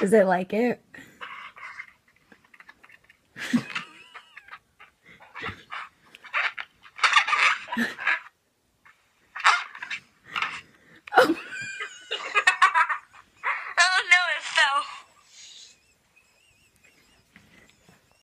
Does it like it?